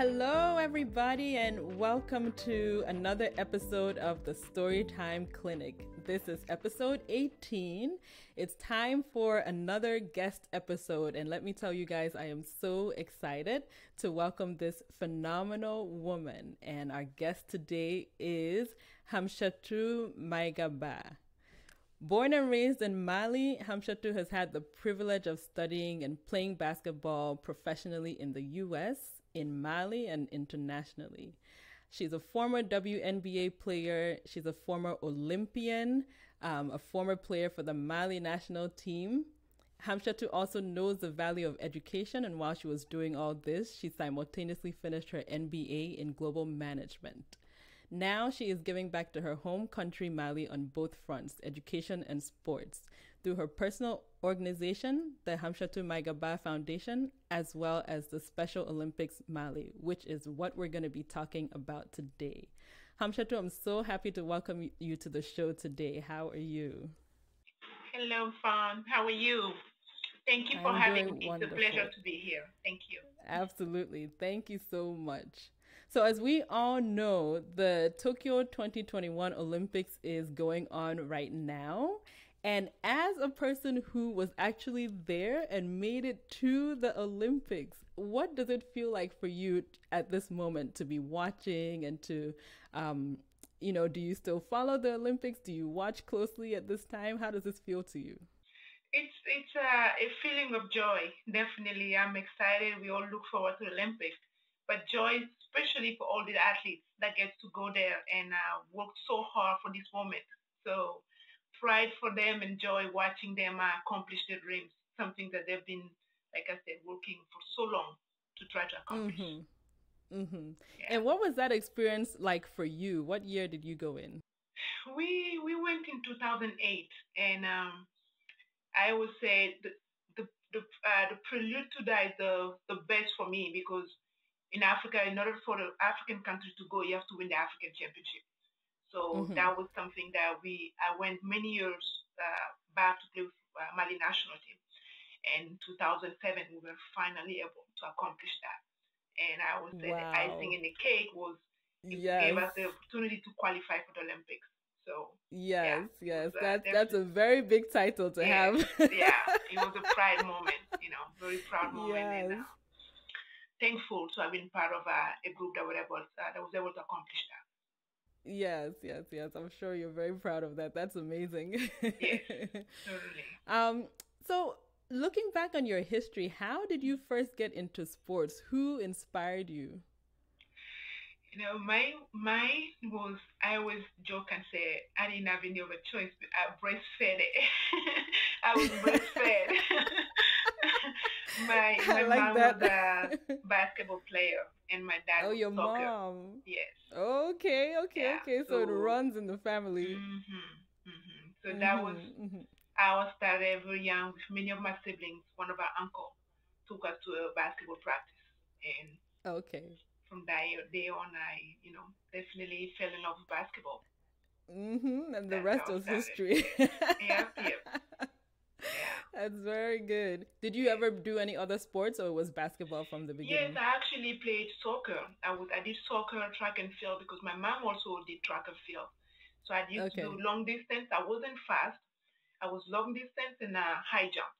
Hello, everybody, and welcome to another episode of the Storytime Clinic. This is episode 18. It's time for another guest episode, and let me tell you guys, I am so excited to welcome this phenomenal woman. And our guest today is Hamchetou Maiga-Ba. Born and raised in Mali, Hamchetou has had the privilege of studying and playing basketball professionally in the US in Mali and internationally. She's a former WNBA player. She's a former Olympian, um, a former player for the Mali national team. Hamchetou also knows the value of education, and while she was doing all this, she simultaneously finished her MBA in global management. Now she is giving back to her home country, Mali, on both fronts education and sports through her personal organization, the Hamchetou Maiga-Ba Foundation, as well as the Special Olympics Mali, which is what we're going to be talking about today. Hamchetou, I'm so happy to welcome you to the show today. How are you? Hello, Fawn. How are you? Thank you for I'm having me. wonderful. It's a pleasure to be here. Thank you. Absolutely. Thank you so much. So, as we all know, the Tokyo 2021 Olympics is going on right now. And as a person who was actually there and made it to the Olympics, what does it feel like for you at this moment to be watching and to, um, you know, do you still follow the Olympics? Do you watch closely at this time? How does this feel to you? It's it's a, a feeling of joy. Definitely, I'm excited. We all look forward to the Olympics, but joy, especially for all the athletes that get to go there and uh, work so hard for this moment. So pride for them and joy watching them uh, accomplish their dreams. Something that they've been, like I said, working for so long to try to accomplish. Mm-hmm. Mm-hmm. Yeah. And what was that experience like for you? What year did you go in? We we went in 2008, and um, I would say the the the, uh, the prelude to that is the the best for me because in Africa, in order for the African country to go, you have to win the African Championship. So Mhm. that was something that we I went many years uh, back to play with uh, Mali national team. And 2007, we were finally able to accomplish that. And I would say the icing in the cake was it gave us the opportunity to qualify for the Olympics. So Yes, yes. was, uh, That's that's a very big title to Yeah, have. yeah, it was a pride moment, you know, very proud moment, and Yes. uh, thankful to have been part of uh, a group that was able uh, that was able to accomplish that. Yes, yes, yes. I'm sure you're very proud of that. That's amazing. Yes. Totally. Um, so looking back on your history, how did you first get into sports? Who inspired you? You know, my mine was I always joke and say I didn't have any other choice. But I breastfed it. I was breastfed. my my like mom that. was a basketball player, and my dad oh, your soccer. mom. Yes. Okay, okay, Yeah, okay. So, it runs in the family. hmm hmm So that was Mhm, mhm. I was started very young with many of my siblings. One of our uncle took us to a basketball practice, and Okay. from that day on, I, you know, definitely fell in love with basketball. Mm-hmm. And the That's rest was history. Yep, yep. Very good. Did you ever do any other sports or it was basketball from the beginning? Yes? I actually played soccer. I was I did soccer, track and field because my mom also did track and field. So I used Okay. to do long distance. I wasn't fast. I was long distance and uh, high jump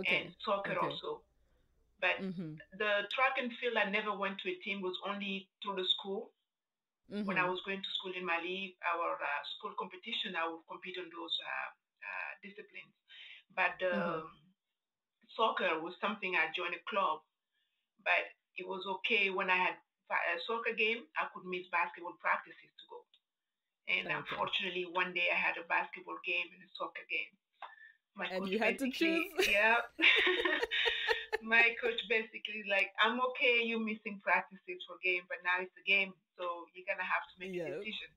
Okay. and soccer okay. also. But Mm-hmm. the track and field, I never went to a team. Was only through the school. Mm-hmm. When I was going to school in Mali, our uh, school competition, I would compete on those uh, uh, disciplines. But Mhm. soccer was something I joined a club, but it was okay when I had a soccer game. I could miss basketball practices to go. And Okay. unfortunately, one day I had a basketball game and a soccer game. My And coach you had to choose? Yeah. My coach basically like, I'm okay you're missing practices for game, but now it's a game, so you're gonna have to make Yes. a decision.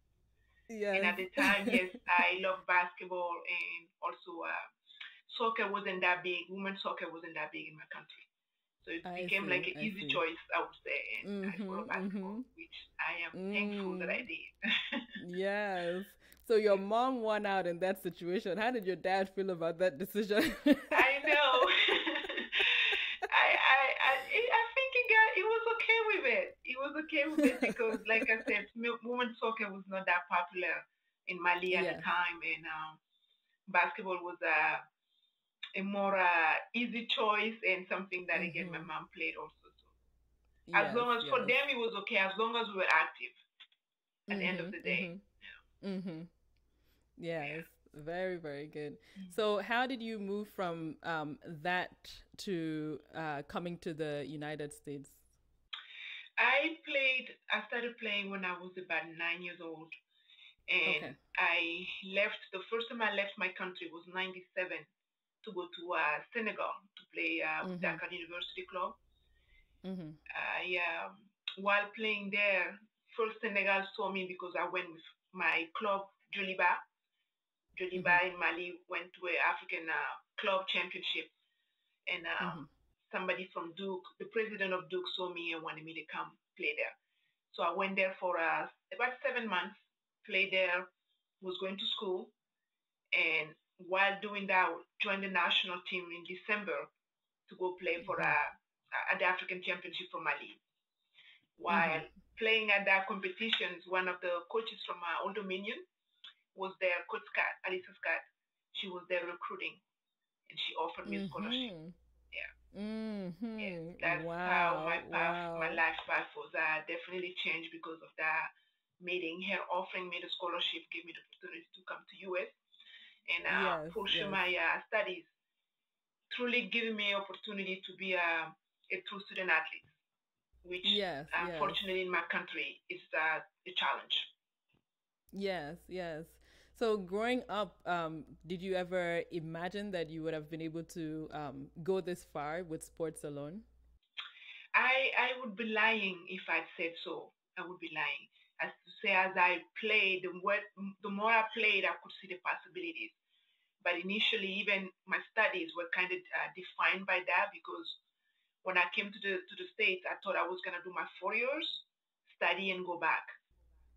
yes. And at the time, yes, I love basketball and also uh, soccer wasn't that big. Women's soccer wasn't that big in my country. So it I became like an I easy see. choice, I would say. And I follow Mhm, basketball, mhm. which I am thankful that I Mm. did. yes. So your mom won out in that situation. How did your dad feel about that decision? I know. I, I, I, I think he got, he was okay with it. little bit because, like I said, women's soccer was not that popular in Mali at yeah. the time, and um, basketball was a a more uh, easy choice and something that mm-hmm. again my mom played also. So yes, as long as yes. for them it was okay, as long as we were active at mm-hmm, the end of mm-hmm, the day. Mm-hmm. mm-hmm. Yes, yeah. very very good. Mm-hmm. So how did you move from um, that to uh, coming to the United States? I played. I started playing when I was about nine years old and okay. I left. The first time I left my country was '97 to go to uh, Senegal to play uh, mm-hmm. Dakar University Club. Mm-hmm. I, um, while playing there, first Senegal saw me because I went with my club Joliba. Joliba mm-hmm. in Mali went to an African uh, club championship, and uh, mm-hmm. somebody from Duke, the president of Duke, saw me and wanted me to come play there. So I went there for uh, about seven months played there, was going to school, and while doing that, joined the national team in December to go play for mm-hmm. a, a, the African Championship for Mali. While mm-hmm. playing at that competitions, one of the coaches from uh, Old Dominion was there, Coach Scott, Alisa Scott. She was there recruiting, and she offered me a scholarship. Mm-hmm. Yeah. Mm-hmm. yeah. That's wow. how my path, wow. my life path was uh, definitely changed because of that meeting, her offering me the scholarship, gave me the opportunity to come to US and uh, yes, pursue yes. my uh, studies. Truly giving me opportunity to be a, a true student athlete, which yes, unfortunately in my country is uh, a challenge. Yes, yes. So growing up, um, did you ever imagine that you would have been able to um, go this far with sports alone? I I would be lying if I said so. I would be lying as to say, as I played, the more, the more I played, I could see the possibilities. But initially, even my studies were kind of uh, defined by that because when I came to the to the states, I thought I was gonna do my four years, study and go back.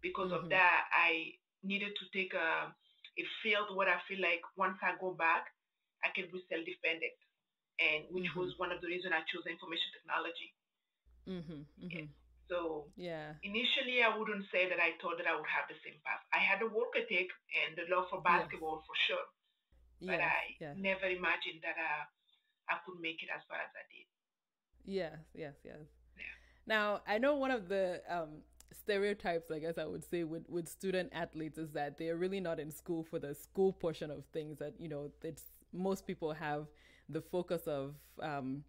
Because mm-hmm. of that, I needed to take a a field where I feel like once I go back, I can be self-dependent, and which mm-hmm. was one of the reasons I chose information technology. Mm-hmm. mm-hmm. So yeah, initially I wouldn't say that I thought that I would have the same path. I had a work ethic and the love for basketball yes. for sure, but yes, I yes. never imagined that uh, I could make it as far as I did. Yes, yes, yes. Yeah. Now I know one of the um, stereotypes, I guess I would say, with with student athletes is that they're really not in school for the school portion of things. That you know, it's most people have the focus of um,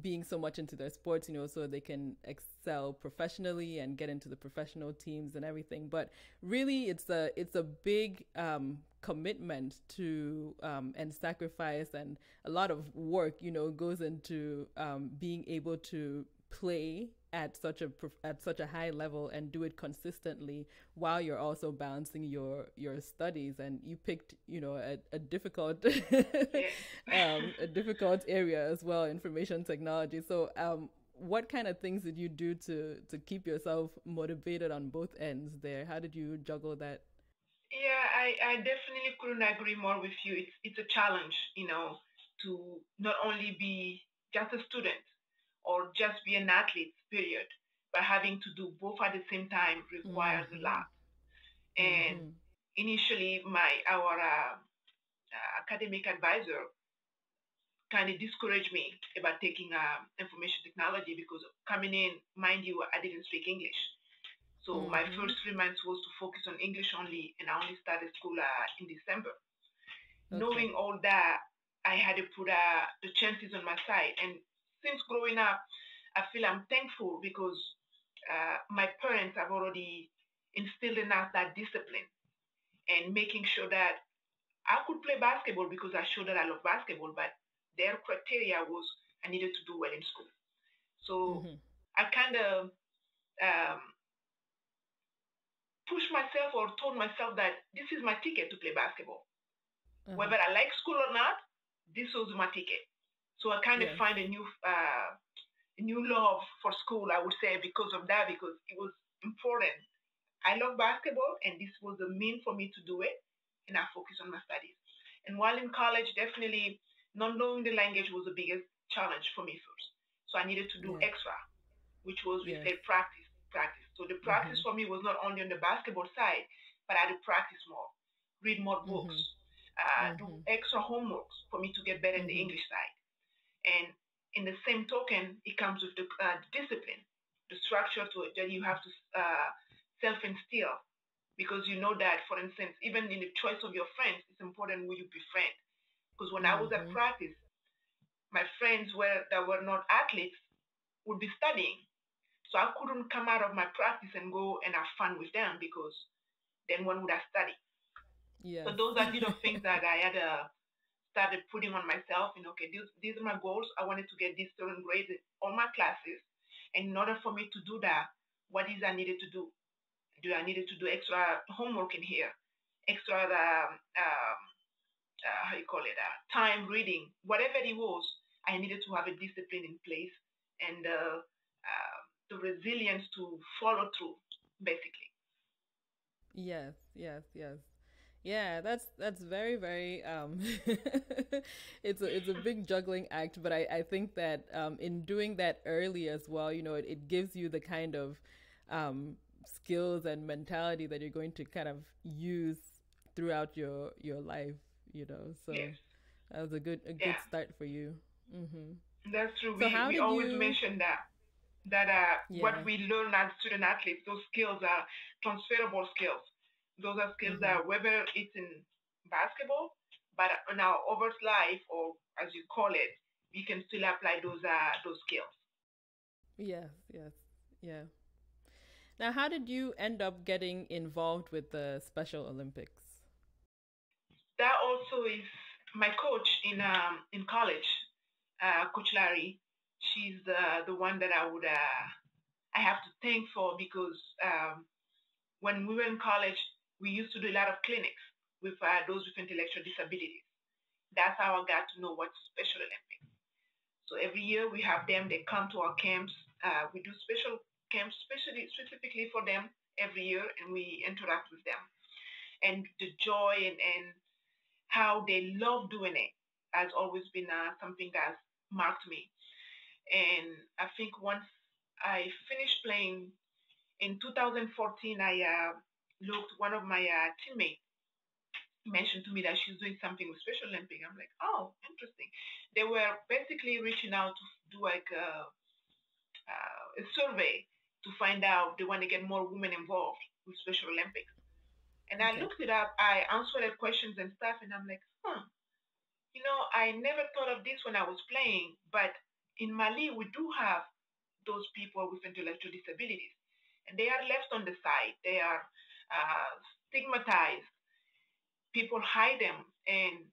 being so much into their sports, you know, so they can excel professionally and get into the professional teams and everything. But really, it's a it's a big um, commitment to um, and sacrifice and a lot of work, you know, goes into um, being able to play at such a at such a high level and do it consistently while you're also balancing your your studies. And you picked you know a, a difficult um, a difficult area as well information technology. So um, what kind of things did you do to to keep yourself motivated on both ends there? How did you juggle that yeah i i definitely couldn't agree more with you it's it's a challenge you know to not only be just a student or just be an athlete, period. But having to do both at the same time requires mm-hmm. a lot. And mm-hmm. initially, my our uh, uh, academic advisor kind of discouraged me about taking uh, information technology because coming in, mind you, I didn't speak English. So mm-hmm. my first three months was to focus on English only, and I only started school uh, in December. Okay. Knowing all that, I had to put uh, the chances on my side, and since growing up, I feel I'm thankful because uh, my parents have already instilled in us that discipline and making sure that I could play basketball because I showed that I love basketball, but their criteria was I needed to do well in school. So mm-hmm. I kind of um, pushed myself or told myself that this is my ticket to play basketball. Mm-hmm. Whether I like school or not, this was my ticket. So I kind of find a new uh, a new love for school, I would say, because of that, because it was important. I love basketball, and this was a mean for me to do it, and I focus on my studies. And while in college, definitely not knowing the language was the biggest challenge for me first. So I needed to do yeah. extra, which was we yeah. said practice, practice. So the practice mm-hmm. for me was not only on the basketball side, but I had to practice more, read more books, mm-hmm. uh, do mm-hmm. extra homeworks for me to get better in the mm-hmm. English side. And in the same token, it comes with the uh, discipline, the structure to it that you have to uh, self-instill because you know that, for instance, even in the choice of your friends, it's important who you befriend. Because when mm-hmm. I was at mm-hmm. practice, my friends were that were not athletes would be studying. So I couldn't come out of my practice and go and have fun with them because then one would have studied. Yeah. So those are little things that I had uh, started putting on myself. And okay, these, these are my goals. I wanted to get these certain grades in all my classes. And in order for me to do that, what is I needed to do? do I needed to do extra homework in here, extra um, um, uh, how you call it, uh, time reading, whatever it was, I needed to have a discipline in place and uh, uh, the resilience to follow through, basically. Yes, yes, yes. Yeah, that's that's very very um it's a it's a big juggling act, but I I think that um in doing that early as well, you know, it, it gives you the kind of um skills and mentality that you're going to kind of use throughout your your life you know so yes. that was a good a good yeah. start for you mm-hmm. that's true so we, how we always you... mention that that uh, yeah. what we learn as student athletes those skills are transferable skills those are skills mm-hmm. that whether it's in basketball but in our overt life or as you call it we can still apply those uh, those skills yes yes yeah now, how did you end up getting involved with the Special Olympics? That also is my coach in um, in college, uh, Coach Larry. She's uh, the one that I would uh, I have to thank for because um, when we were in college, we used to do a lot of clinics with uh, those with intellectual disabilities. That's how I got to know what Special Olympics. So every year we have them. They come to our camps. Uh, we do special camps specially specifically for them every year and we interact with them and the joy and, and how they love doing it has always been uh, something that's marked me and i think once i finished playing in 2014 i uh, looked one of my uh, teammates mentioned to me that she's doing something with special olympic i'm like oh interesting they were basically reaching out to do like a, uh, a survey to find out they want to get more women involved with Special Olympics. And okay. I looked it up, I answered the questions and stuff, and I'm like, huh, you know, I never thought of this when I was playing, but in Mali, we do have those people with intellectual disabilities, and they are left on the side. They are uh, stigmatized. People hide them, and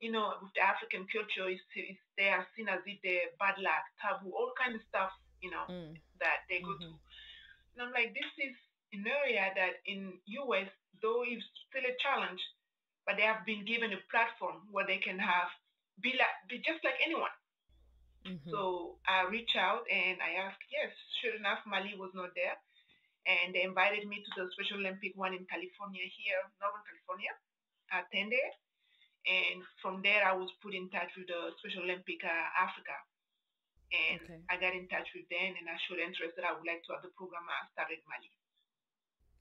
you know, with the African culture, it's, it's, they are seen as if they're bad luck, taboo, all kind of stuff you know, mm. that they go mm-hmm. to. And I'm like, this is an area that in US, though it's still a challenge, but they have been given a platform where they can have be like be just like anyone. Mm-hmm. So I reach out and I ask, yes, sure enough, Mali was not there. And they invited me to the Special Olympic one in California here, Northern California. I attended. And from there, I was put in touch with the Special Olympic uh, Africa and okay. I got in touch with them and I showed interest that I would like to have the program I started Mali.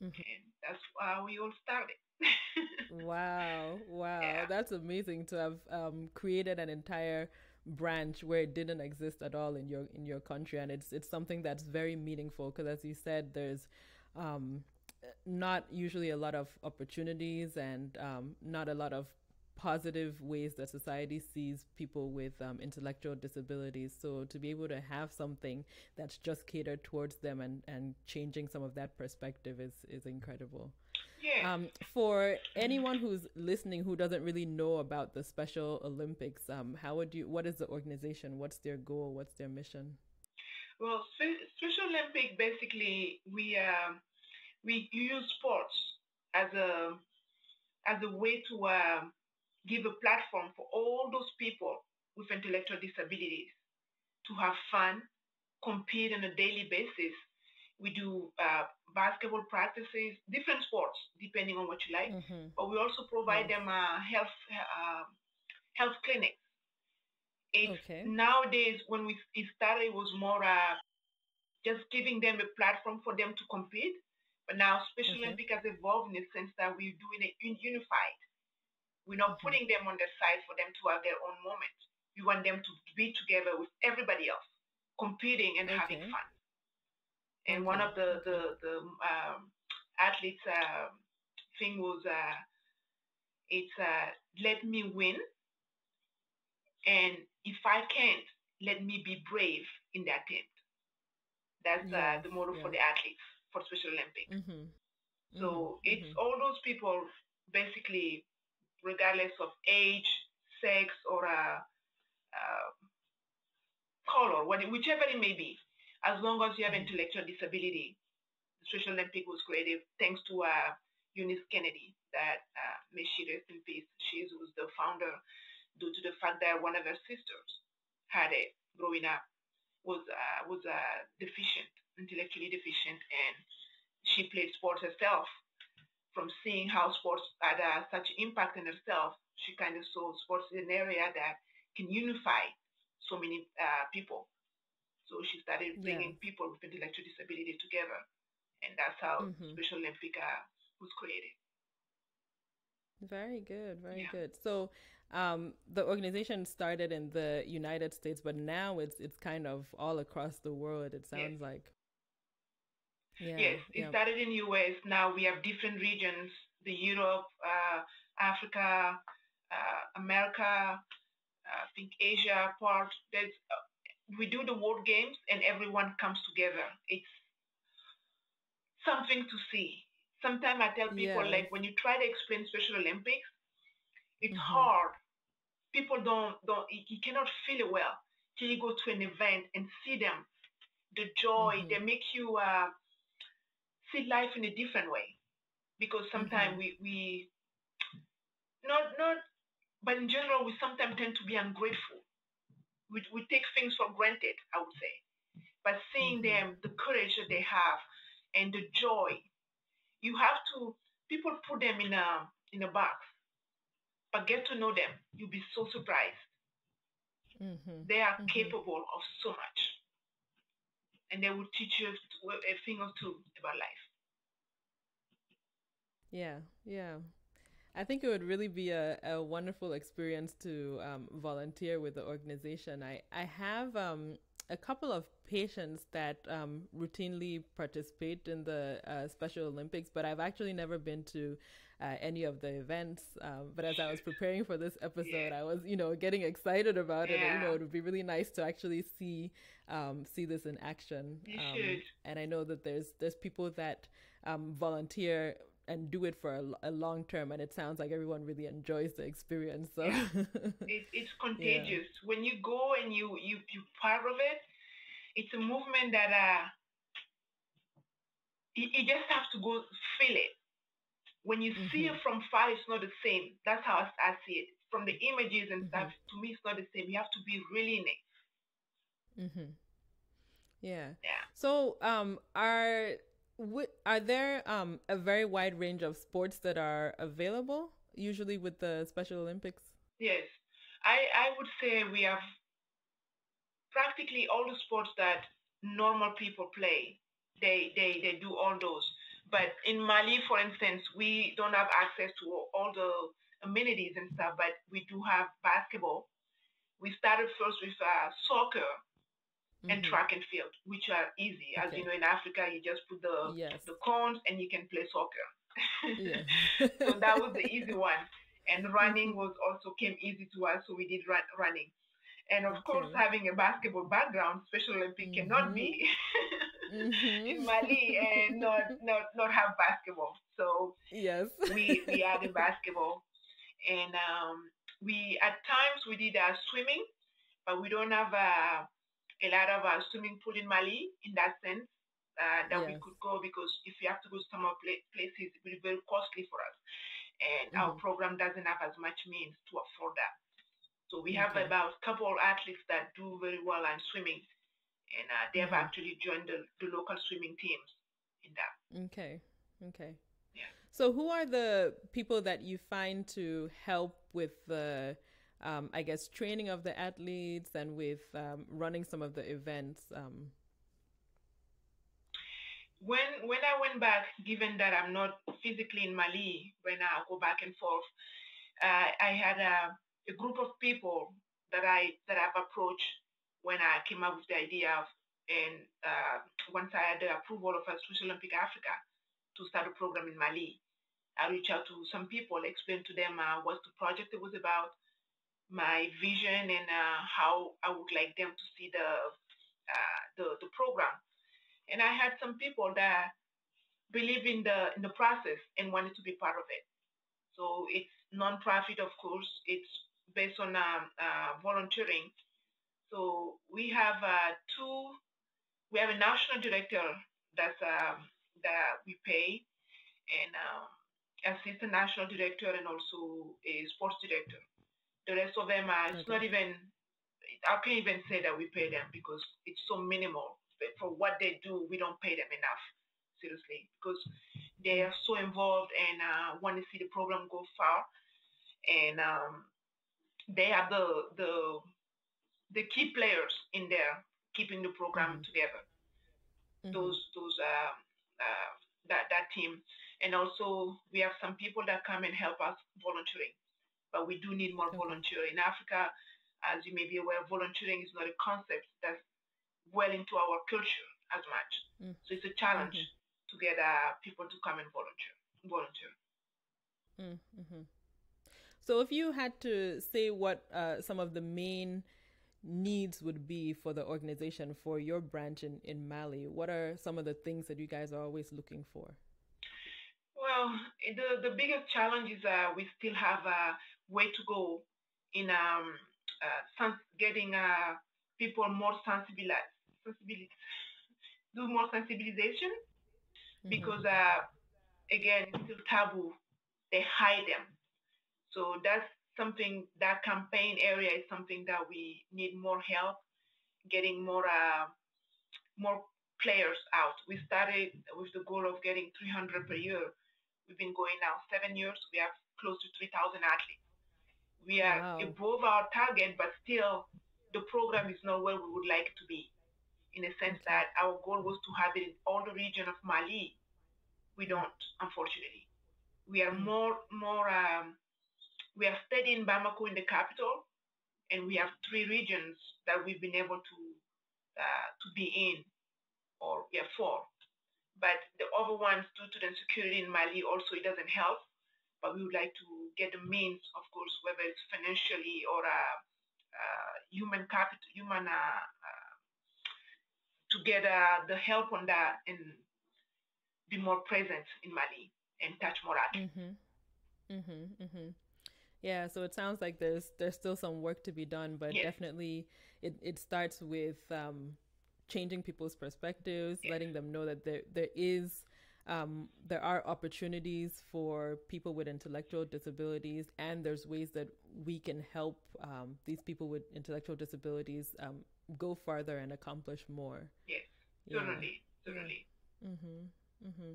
Mm-hmm. And that's how we all started. wow, wow. Yeah. That's amazing to have um, created an entire branch where it didn't exist at all in your in your country and it's it's something that's very meaningful because as you said there's um, not usually a lot of opportunities and um, not a lot of positive ways that society sees people with um, intellectual disabilities. So to be able to have something that's just catered towards them and, and changing some of that perspective is, is incredible. Yeah. Um, for anyone who's listening who doesn't really know about the Special Olympics, um, how would you? What is the organization? What's their goal? What's their mission? Well, Special Olympic basically we uh, we use sports as a as a way to uh, give a platform for all those people with intellectual disabilities to have fun, compete on a daily basis. We do uh, basketball practices, different sports depending on what you like, mm-hmm. but we also provide them a health uh, health clinics. It's okay. nowadays when we it started it was more uh, just giving them a platform for them to compete. But now Special Okay. Olympic has evolved in the sense that we're doing it un- unified. We're not Mhm. putting them on the side for them to have their own moment. We want them to be together with everybody else, competing and having fun. And one of the the, the um, athletes uh, thing was uh, it's uh, let me win, and if I can't, let me be brave in the attempt. That's uh, Yes, the motto for the athletes for Special Olympics. Mm-hmm. So it's all those people, basically, regardless of age, sex, or uh, uh, color, whichever it may be, as long as you have intellectual disability. The Special Olympic was created thanks to uh, Eunice Kennedy, that uh, may she rest in peace. She was the founder due to the fact that one of her sisters had it growing up, was uh, was uh, deficient, intellectually deficient, and she played sports herself. From seeing how sports had uh, such impact on herself, she kind of saw sports as an area that can unify so many uh, people. So she started bringing people with intellectual disability together, and that's how Mhm. Special Olympic uh, was created. Very good, very Yeah. good. So, um, the organization started in the United States, but now it's it's kind of all across the world. It sounds like. Yeah. yes, it yeah. started in US. Now we have different regions: the Europe, uh, Africa, uh, America, uh, I think Asia part. There's uh, we do the World Games, and everyone comes together. It's something to see. Sometimes I tell people, like when you try to explain Special Olympics, it's Mhm. hard. People don't don't you cannot feel it well till you go to an event and see them. The joy Mhm. they make you uh, see life in a different way. Because sometimes Mhm. we we not not but in general we sometimes tend to be ungrateful. We we take things for granted, I would say. But seeing Mhm. them, the courage that they have and the joy, you have to people put them in a in a box. But get to know them. You'll be so surprised. Mhm. They are Mhm. capable of so much. And they will teach you a thing or two about life. Yeah, yeah. I think it would really be a, a wonderful experience to um, volunteer with the organization. I, I have um, a couple of patients that um, routinely participate in the uh, Special Olympics, but I've actually never been to uh, any of the events. Um, but as I was preparing for this episode, Yeah. I was, you know, getting excited about it. You know, it would be really nice to actually see um, see this in action. You Um, should. and I know that there's there's people that um, volunteer and do it for a long term, and it sounds like everyone really enjoys the experience. So, Yeah. It, it's contagious. When you go and you you you part of it, it's a movement that uh, you, you just have to go feel it. When you see Mhm. it from far, it's not the same. That's how I, I see it. From the images and stuff, Mhm. to me, it's not the same. You have to be really in it. hmm yeah. Yeah. So, um, are are there um a very wide range of sports that are available usually with the Special Olympics? Yes, I, I would say we have practically all the sports that normal people play. They, they, they do all those. But in Mali, for instance, we don't have access to all the amenities and stuff, but we do have basketball. We started first with uh, soccer and Mhm. track and field, which are easy. As Okay. you know, in Africa, you just put the, Yes. the cones and you can play soccer. Yeah. so that was the easy one. And running was also came easy to us, so we did run, running. And of course, having a basketball background, Special Olympic cannot be Mhm. in Mali and not, not not have basketball. So yes. we we added basketball, and um, we at times we did uh, swimming, but we don't have uh, a lot of uh, swimming pool in Mali in that sense uh, that we could go because if we have to go to some pla- places, it will be very costly for us, and our Mhm. program doesn't have as much means to afford that. So we have Okay. about a couple of athletes that do very well in swimming, and uh, they have Mhm. actually joined the, the local swimming teams in that. Okay. Okay. Yeah. So, who are the people that you find to help with the, um, I guess, training of the athletes and with um, running some of the events? Um, when when I went back, given that I'm not physically in Mali when I go back and forth, uh, I had a, a group of people that I that I've approached when I came up with the idea of, and uh, once I had the approval of Special Olympic Africa to start a program in Mali, I reached out to some people, explained to them uh, what the project was about, my vision, and uh, how I would like them to see the uh, the the program. And I had some people that believe in the in the process and wanted to be part of it. So it's non-profit, of course. It's based on um, uh, volunteering. So we have uh, two. We have a national director that's um, that we pay, and um, assistant national director and also a sports director. The rest of them are, it's not even, I can't even say that we pay them because it's so minimal. For what they do, we don't pay them enough, seriously, because they are so involved and uh, want to see the program go far. And um, they are the, the, the key players in there keeping the program mm-hmm. together. Mm-hmm. Those, those, uh, uh, that, that team. And also, we have some people that come and help us volunteering. But we do need more okay. volunteer. In Africa, as you may be aware, volunteering is not a concept that's well into our culture as much. Mm. So it's a challenge mm-hmm. to get uh, people to come and volunteer. Volunteer. Mm-hmm. So, if you had to say what uh, some of the main needs would be for the organization for your branch in, in Mali, what are some of the things that you guys are always looking for? Well, the, the biggest challenge is uh, we still have a way to go in um, uh, getting uh, people more sensibilized, sensibility, do more sensibilization mm-hmm. because, uh, again, it's still taboo. They hide them. So that's something, that campaign area is something that we need more help getting more uh, more players out. We started with the goal of getting 300 per year We've been going now seven years. We have close to 3,000 athletes. We are wow. above our target, but still the program is not where we would like to be. In a sense that our goal was to have it in all the region of Mali. We don't, unfortunately. We are mm more, more. Um, we are steady in Bamako in the capital, and we have three regions that we've been able to uh, to be in, or we have four. But the other ones, due to the insecurity in Mali, also it doesn't help. But we would like to get the means, of course, whether it's financially or uh, uh, human capital, human, uh, uh to get uh, the help on that and be more present in Mali and touch more athletes. Mm-hmm. Mm-hmm. Mm-hmm. Yeah, so it sounds like there's there's still some work to be done, but yes. definitely it, it starts with um, changing people's perspectives, letting them know that there there is um, there are opportunities for people with intellectual disabilities, and there's ways that we can help um, these people with intellectual disabilities um, go farther and accomplish more. Yes, yeah. totally, totally. Mm-hmm, mm-hmm.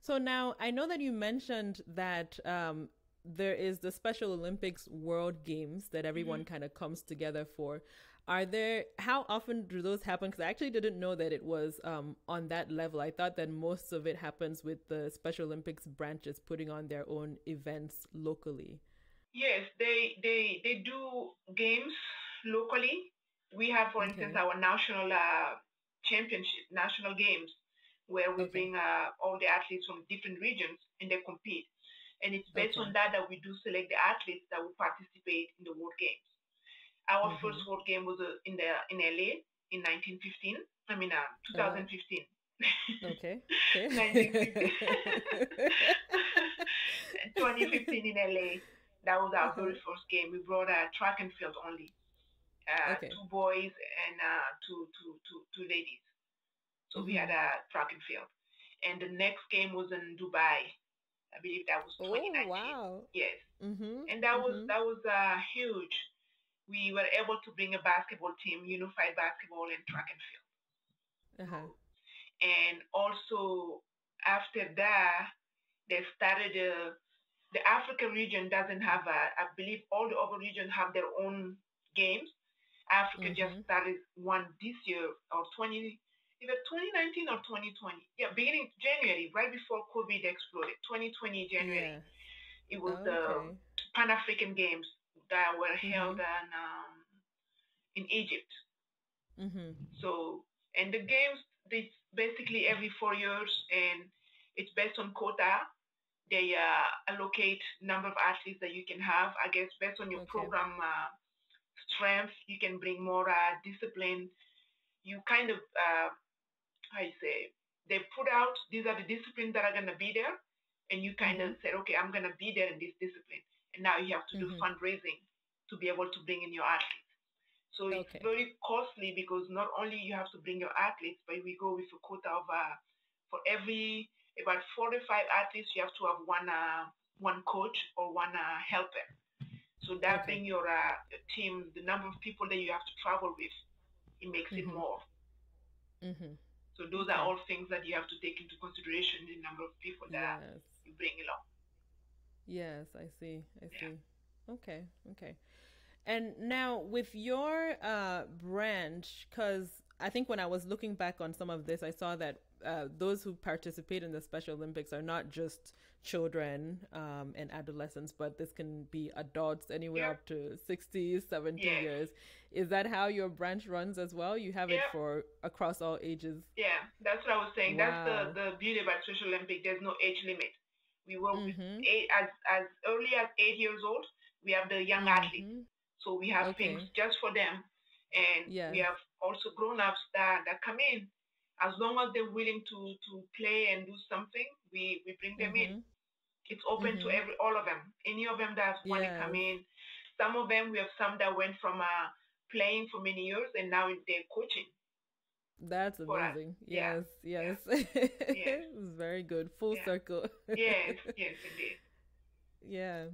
So now I know that you mentioned that um, there is the Special Olympics World Games that everyone mm-hmm. kind of comes together for are there how often do those happen because i actually didn't know that it was um, on that level i thought that most of it happens with the special olympics branches putting on their own events locally yes they they they do games locally we have for okay. instance our national uh, championship national games where we okay. bring uh, all the athletes from different regions and they compete and it's based okay. on that that we do select the athletes that will participate in the world games our mm-hmm. first World Game was uh, in the in LA in 1915. I mean, uh, 2015. Uh, okay. okay. 2015 in LA. That was our very first game. We brought a track and field only. Uh, okay. Two boys and uh, two, two, two, two ladies. So mm-hmm. we had a track and field. And the next game was in Dubai. I believe that was 2019. Oh, wow. Yes. Mm-hmm. And that mm-hmm. was that was uh, huge we were able to bring a basketball team, unified basketball and track and field. Uh-huh. And also after that, they started a, the African region doesn't have a, I believe all the other regions have their own games. Africa mm-hmm. just started one this year or 20, either 2019 or 2020. Yeah, beginning January, right before COVID exploded, 2020 January. Yeah. It was oh, okay. the Pan African Games that were mm-hmm. held in um, in Egypt. Mm-hmm. So, and the games, they basically every four years, and it's based on quota. They uh, allocate number of athletes that you can have. I guess based on your okay. program uh, strength, you can bring more uh, discipline. You kind of, uh, how you say, they put out these are the disciplines that are going to be there, and you kind mm-hmm. of said, okay, I'm going to be there in this discipline, and now you have to mm-hmm. do fundraising to be able to bring in your athletes. So okay. it's very costly because not only you have to bring your athletes, but we go with a quota of uh, for every about four to five athletes, you have to have one uh, one coach or one uh, helper. So that okay. being your uh, team, the number of people that you have to travel with, it makes mm-hmm. it more. Mm-hmm. So those are all things that you have to take into consideration the number of people that yes. you bring along. Yes, I see. I yeah. see. Okay. Okay. And now with your uh, branch, because I think when I was looking back on some of this, I saw that uh, those who participate in the Special Olympics are not just children um, and adolescents, but this can be adults anywhere yeah. up to 60, 70 yeah. years. Is that how your branch runs as well? You have yeah. it for across all ages? Yeah, that's what I was saying. Wow. That's the, the beauty about Special Olympic. There's no age limit. We work mm-hmm. with eight, as, as early as eight years old. We have the young mm-hmm. athletes so we have okay. things just for them. And yes. we have also grown ups that, that come in. As long as they're willing to, to play and do something, we, we bring them mm-hmm. in. It's open mm-hmm. to every all of them. Any of them that want to come in. Some of them we have some that went from uh, playing for many years and now they're coaching. That's amazing. Yes, yeah. yes. Yeah. yes. it's very good. Full yeah. circle. yes, yes, indeed. Yeah.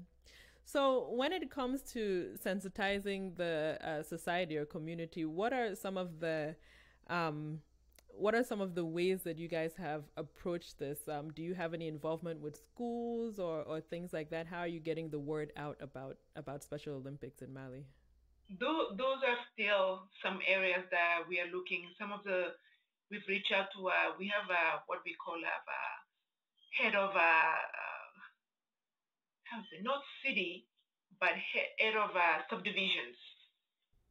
So, when it comes to sensitizing the uh, society or community, what are some of the um, what are some of the ways that you guys have approached this? Um, do you have any involvement with schools or, or things like that? How are you getting the word out about about Special Olympics in Mali? Those, those are still some areas that we are looking. Some of the we've reached out to. Uh, we have uh, what we call a uh, head of uh, to say, not city, but head of uh, subdivisions.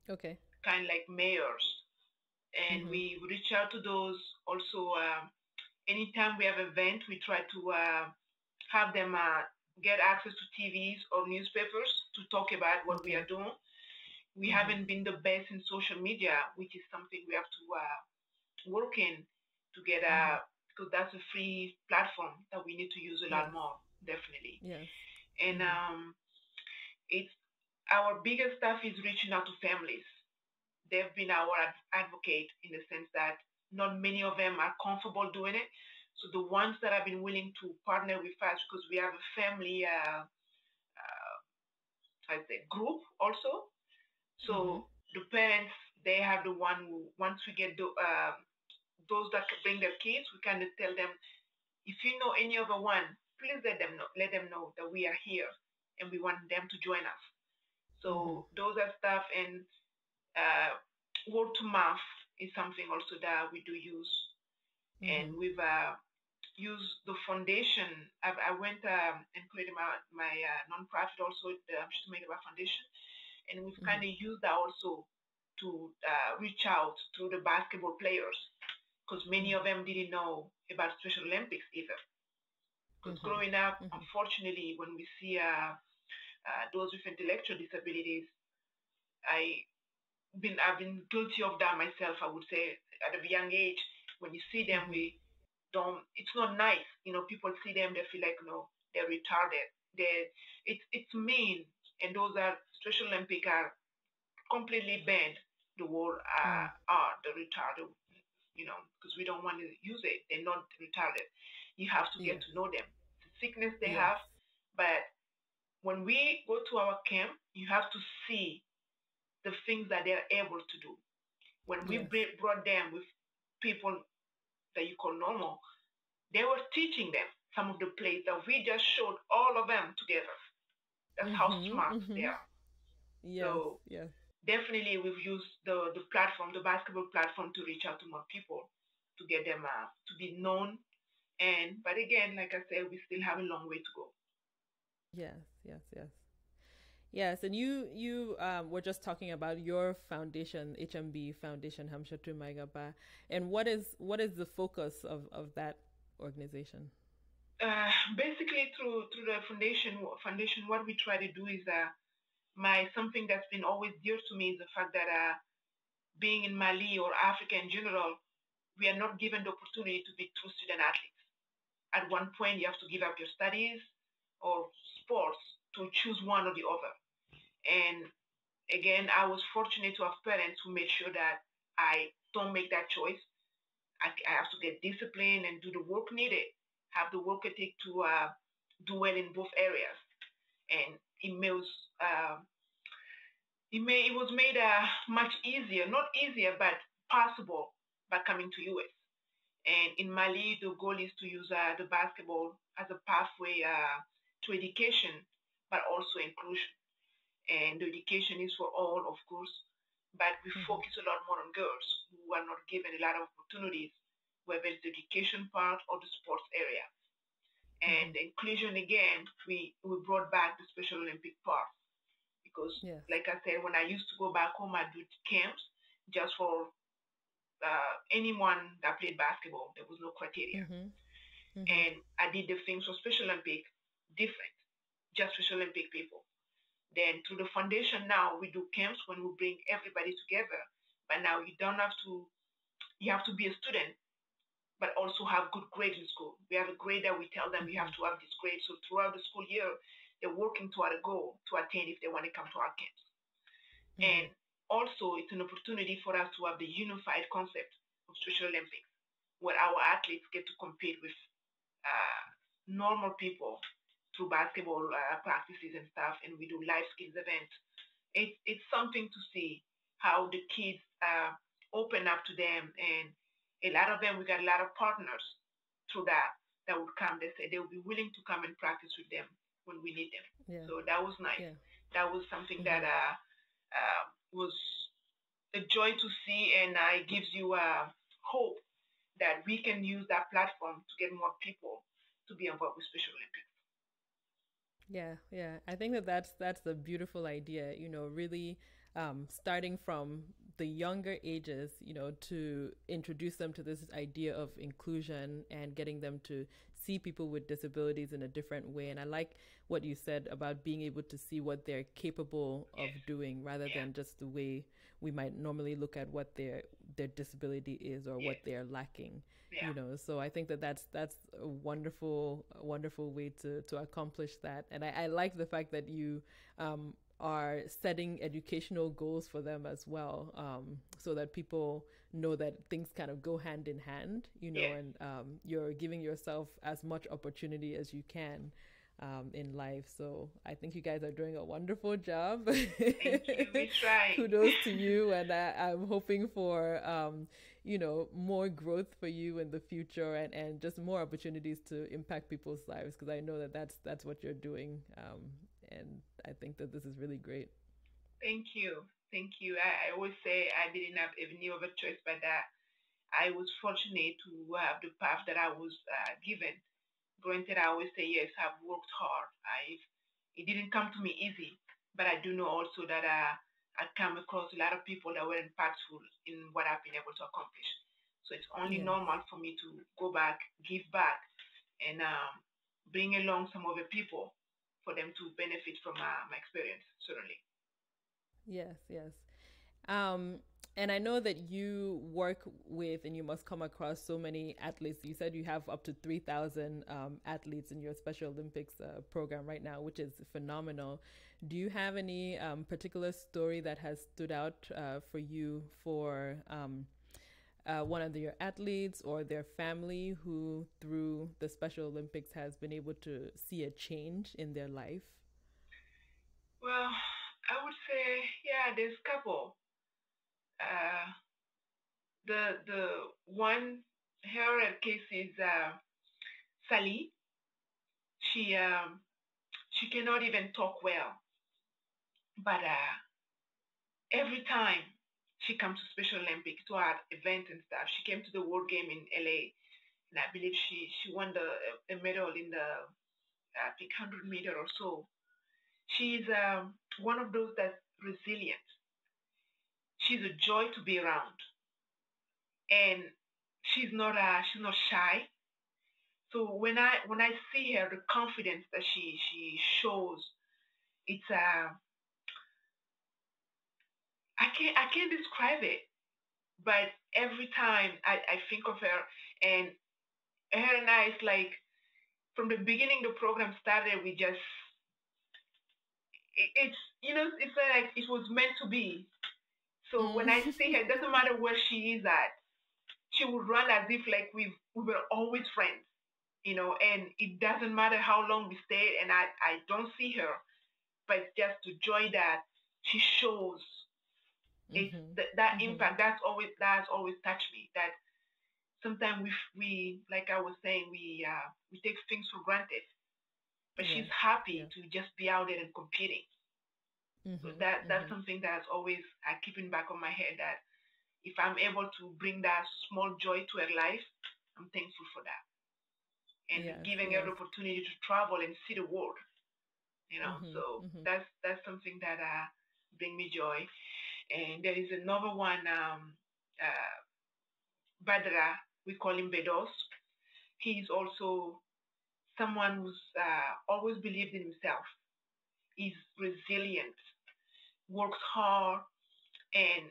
Okay. Kind of like mayors. And mm-hmm. we reach out to those. Also, uh, anytime we have event, we try to uh, have them uh, get access to TVs or newspapers to talk about what okay. we are doing. We mm-hmm. haven't been the best in social media, which is something we have to uh, work in together mm-hmm. because that's a free platform that we need to use a lot more, definitely. Yes and mm-hmm. um, it's our biggest stuff is reaching out to families. They've been our advocate in the sense that not many of them are comfortable doing it. So the ones that have been willing to partner with us, because we have a family, uh, uh, say group also. So mm-hmm. the parents, they have the one who, once we get the, uh, those that bring their kids, we kind of tell them, if you know any other one, please let them know, let them know that we are here and we want them to join us. So mm-hmm. those are stuff and uh, word to mouth is something also that we do use. Mm-hmm. And we've uh, used the foundation. I've, i went um, and created my, my uh, nonprofit also, the Hamchetou Maiga-Ba Foundation. And we've mm-hmm. kind of used that also to uh, reach out to the basketball players because many of them didn't know about Special Olympics either. Because mm-hmm. growing up, mm-hmm. unfortunately, when we see uh, uh, those with intellectual disabilities, I been I've been guilty of that myself. I would say at a young age, when you see them, we don't. It's not nice. You know, people see them, they feel like no, they're retarded. They it's it's mean, and those are Special Olympic are completely banned. The word uh, mm. are the retarded. You know, because we don't want to use it. They're not retarded. You have to get to know them, the sickness they have. But when we go to our camp, you have to see the things that they're able to do. When we yes. brought them with people that you call normal, they were teaching them some of the plays that we just showed all of them together. That's mm-hmm, how smart mm-hmm. they are. Yes, so yes. definitely we've used the, the platform, the basketball platform to reach out to more people. to get them uh, to be known. And but again, like I said, we still have a long way to go. Yes, yes, yes. Yes, and you you um, were just talking about your foundation, HMB Foundation Hamchetou Maiga-Ba, and what is what is the focus of, of that organization? Uh, basically, through through the foundation foundation, what we try to do is uh, my something that's been always dear to me is the fact that uh, being in Mali or Africa in general, we are not given the opportunity to be true student athletes. At one point, you have to give up your studies or sports to choose one or the other. And again, I was fortunate to have parents who made sure that I don't make that choice. I, I have to get disciplined and do the work needed, have the work ethic to uh, do well in both areas. And it was uh, it, may, it was made uh, much easier, not easier, but possible by coming to US. And in Mali, the goal is to use uh, the basketball as a pathway uh, to education, but also inclusion and the education is for all, of course, but we mm-hmm. focus a lot more on girls who are not given a lot of opportunities, whether it's the education part or the sports area. And mm-hmm. inclusion again, we, we brought back the Special Olympic part because, yeah. like I said, when I used to go back home, I do camps just for uh, anyone that played basketball. There was no criteria. Mm-hmm. Mm-hmm. And I did the things for Special Olympic different, just Special Olympic people. Then through the foundation now we do camps when we bring everybody together. But now you don't have to you have to be a student, but also have good grades in school. We have a grade that we tell them you have to have this grade. So throughout the school year, they're working toward a goal to attain if they want to come to our camps. Mm-hmm. And also it's an opportunity for us to have the unified concept of Special Olympics, where our athletes get to compete with uh, normal people through basketball uh, practices and stuff, and we do life skills events. It's it's something to see how the kids uh, open up to them, and a lot of them we got a lot of partners through that that would come. They say they would be willing to come and practice with them when we need them. Yeah. So that was nice. Yeah. That was something mm-hmm. that uh, uh, was a joy to see, and uh, it gives you uh, hope that we can use that platform to get more people to be involved with Special Olympics. Yeah, yeah. I think that that's that's a beautiful idea. You know, really um, starting from the younger ages, you know, to introduce them to this idea of inclusion and getting them to see people with disabilities in a different way. And I like what you said about being able to see what they're capable of doing rather than just the way we might normally look at what their their disability is or what they're lacking yeah. you know. So i think that that's that's a wonderful wonderful way to to accomplish that. And i, I like the fact that you um, are setting educational goals for them as well um, so that people know that things kind of go hand in hand you know yeah. and um, you're giving yourself as much opportunity as you can um, in life. So I think you guys are doing a wonderful job. Thank you. We try. Kudos to you, and I, am hoping for um, you know more growth for you in the future, and, and just more opportunities to impact people's lives because I know that that's that's what you're doing, um, and I think that this is really great. Thank you, thank you. I, I always say I didn't have any other choice but that. I was fortunate to have the path that I was uh, given granted, I always say yes, I've worked hard. I it didn't come to me easy, but I do know also that uh, I come across a lot of people that were impactful in what I've been able to accomplish. So it's only yeah. normal for me to go back, give back, and um, bring along some other people for them to benefit from uh, my experience. Certainly. Yes. Yes. Um, and I know that you work with and you must come across so many athletes. You said you have up to 3,000 um, athletes in your Special Olympics uh, program right now, which is phenomenal. Do you have any um, particular story that has stood out uh, for you for um, uh, one of your athletes or their family who, through the Special Olympics, has been able to see a change in their life? Well, I would say, yeah, there's a couple. Uh, the the one her case is uh, Sally. She um, she cannot even talk well, but uh, every time she comes to Special Olympics to our event and stuff. She came to the World Game in LA, and I believe she she won the a medal in the I think 100 meter or so. She's um, one of those that's resilient. She's a joy to be around, and she's not uh, she's not shy. So when I when I see her, the confidence that she she shows, it's uh, I can't I can't describe it, but every time I, I think of her and her and I, it's like from the beginning the program started, we just it, it's you know it's like it was meant to be. So mm. when I see her, it doesn't matter where she is at, she would run as if like we we were always friends, you know. And it doesn't matter how long we stayed, and I I don't see her, but just the joy that she shows mm-hmm. th- that mm-hmm. impact that's always that's always touched me that sometimes we we like i was saying we uh we take things for granted but yeah. she's happy yeah. to just be out there and competing mm-hmm. so that that's mm-hmm. something that's always i keep in back of my head that if i'm able to bring that small joy to her life i'm thankful for that and giving her the opportunity to travel and see the world you know mm-hmm, so mm-hmm. that's that's something that uh bring me joy and there is another one, um, uh, Badra, we call him Bedos. He's also someone who's uh, always believed in himself. He's resilient, works hard, and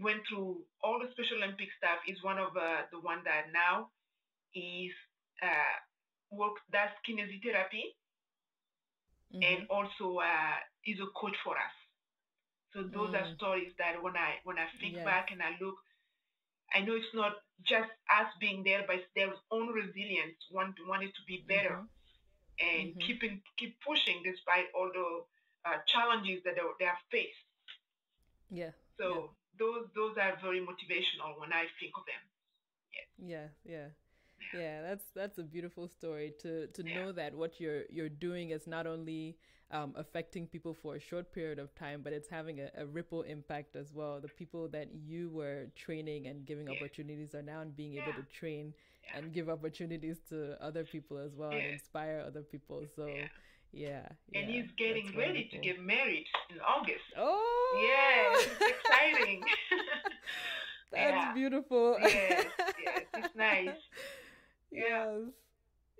went through all the Special Olympic stuff. Is one of uh, the one that now is uh, works does kinesiotherapy, mm-hmm. and also uh, is a coach for us. So those mm. are stories that when I when I think yes. back and I look, I know it's not just us being there, but it's their own resilience, want wanted to be better, mm-hmm. and mm-hmm. keeping keep pushing despite all the uh, challenges that they, they have faced. Yeah. So yeah. those those are very motivational when I think of them. Yeah. Yeah. Yeah. Yeah, that's that's a beautiful story to to yeah. know that what you're you're doing is not only um, affecting people for a short period of time, but it's having a, a, ripple impact as well. The people that you were training and giving opportunities are now being able to train and give opportunities to other people as well and inspire other people. So. Yeah. And he's getting ready to get married in August. Oh. Yeah, it's exciting. That's yeah. beautiful. yes, yes, it's nice. Yes.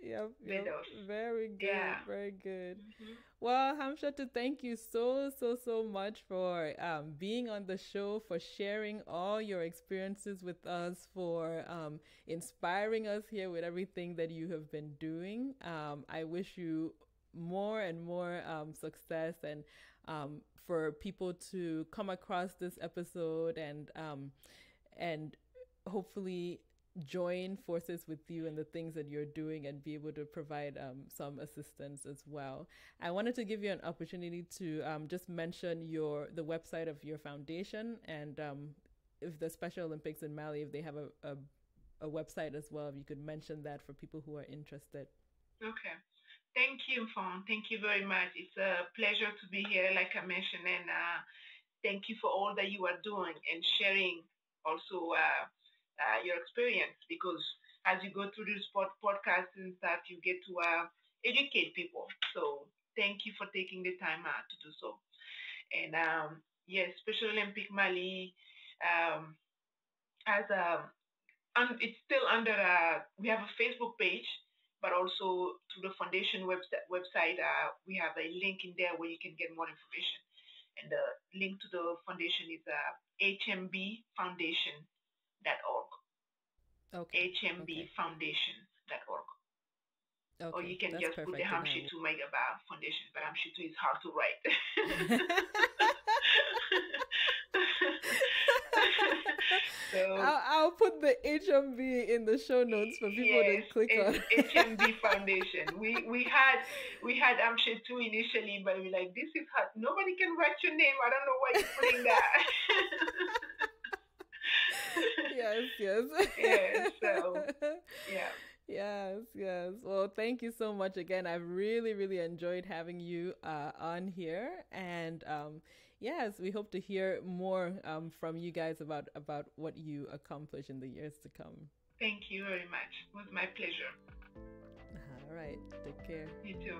Yep, yep. Very good. Yeah. Very good. Mm-hmm. Well, Hamchetou, thank you so, so, so much for um, being on the show, for sharing all your experiences with us, for um, inspiring us here with everything that you have been doing. Um, I wish you more and more um, success and um, for people to come across this episode and um, and hopefully join forces with you and the things that you're doing and be able to provide um, some assistance as well. I wanted to give you an opportunity to um, just mention your the website of your foundation and um, if the Special Olympics in Mali, if they have a, a, a website as well, if you could mention that for people who are interested. Okay. Thank you, Fawn. Thank you very much. It's a pleasure to be here, like I mentioned, and uh, thank you for all that you are doing and sharing also uh, uh, your experience because as you go through this pod- podcast and stuff, you get to uh, educate people. So thank you for taking the time out to do so. And um, yes, Special Olympic Mali um, as a, um, it's still under, a, we have a Facebook page, but also through the foundation website, website uh, we have a link in there where you can get more information. And the link to the foundation is uh, hmbfoundation.org okay. hmbfoundation.org. Okay. Or you can That's just put the Hamchetou Maiga-Ba Foundation, but Hamchetou is hard to write. so I'll, I'll, put the HMB in the show notes for people yes, to click on. HMB Foundation. We we had we had Hamchetou initially, but we're like this is hard. Nobody can write your name. I don't know why you're putting that yes, yes. yeah, so yeah. Yes, yes. Well, thank you so much again. I've really, really enjoyed having you uh, on here, and um, yes, we hope to hear more um, from you guys about about what you accomplish in the years to come. Thank you very much. It was my pleasure. All right. Take care. You too.